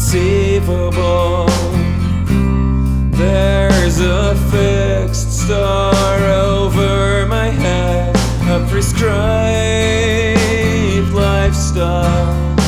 inconceivable. There's a fixed star over my head, a prescribed lifestyle.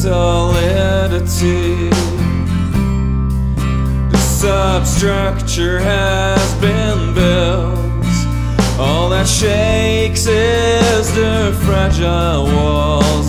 Solidity, the substructure has been built. All that shakes is the fragile wall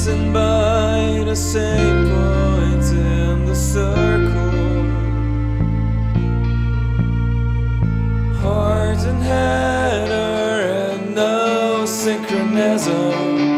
passing by the same point in the circle. Heart and heads are in no synchronism.